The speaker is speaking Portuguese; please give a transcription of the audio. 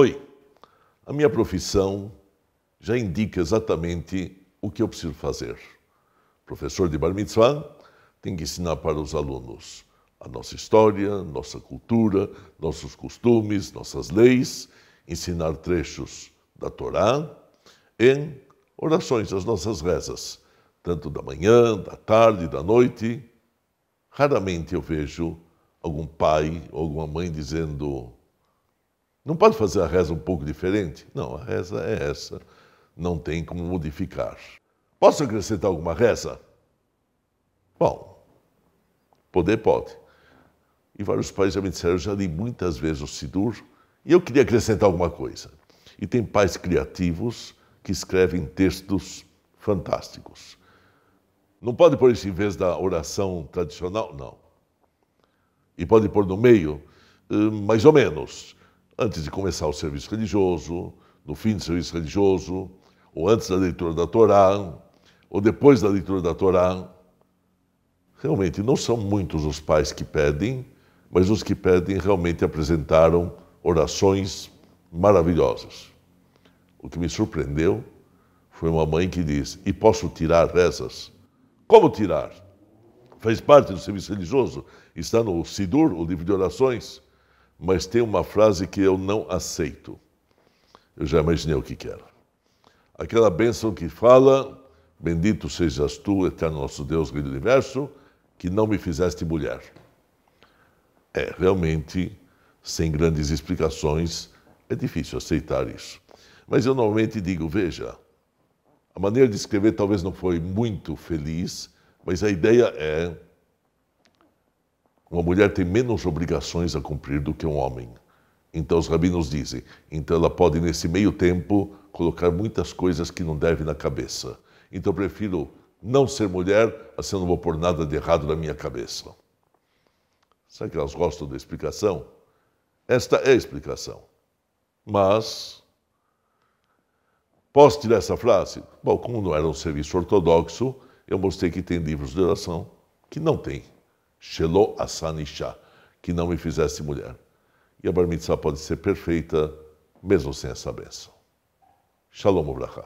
Oi, a minha profissão já indica exatamente o que eu preciso fazer. Professor de Bar Mitzvah tem que ensinar para os alunos a nossa história, nossa cultura, nossos costumes, nossas leis, ensinar trechos da Torá em orações, as nossas rezas, tanto da manhã, da tarde, da noite. Raramente eu vejo algum pai ou alguma mãe dizendo não pode fazer a reza um pouco diferente? Não, a reza é essa. Não tem como modificar. Posso acrescentar alguma reza? Bom, poder pode. E vários pais já me disseram, eu já li muitas vezes o Sidur e eu queria acrescentar alguma coisa. E tem pais criativos que escrevem textos fantásticos. Não pode pôr isso em vez da oração tradicional? Não. E pode pôr no meio? Eh, mais ou menos antes de começar o serviço religioso, no fim do serviço religioso, ou antes da leitura da Torá, ou depois da leitura da Torá. Realmente, não são muitos os pais que pedem, mas os que pedem realmente apresentaram orações maravilhosas. O que me surpreendeu foi uma mãe que disse: E posso tirar rezas? Como tirar? Faz parte do serviço religioso? Está no Sidur, o livro de orações mas tem uma frase que eu não aceito. Eu já imaginei o que quero. Aquela bênção que fala: Bendito sejas tu, eterno nosso Deus, do universo, que não me fizeste mulher. É, realmente, sem grandes explicações, é difícil aceitar isso. Mas eu normalmente digo: veja, a maneira de escrever talvez não foi muito feliz, mas a ideia é uma mulher tem menos obrigações a cumprir do que um homem. Então os rabinos dizem, então ela pode nesse meio tempo colocar muitas coisas que não deve na cabeça. Então eu prefiro não ser mulher, assim eu não vou pôr nada de errado na minha cabeça. Será que elas gostam da explicação? Esta é a explicação. Mas, posso tirar essa frase? Bom, como não era um serviço ortodoxo, eu mostrei que tem livros de oração que não tem. Shelo Asanisha, que não me fizesse mulher. E a bar mitzvah pode ser perfeita, mesmo sem essa benção. Shalom Ubracha.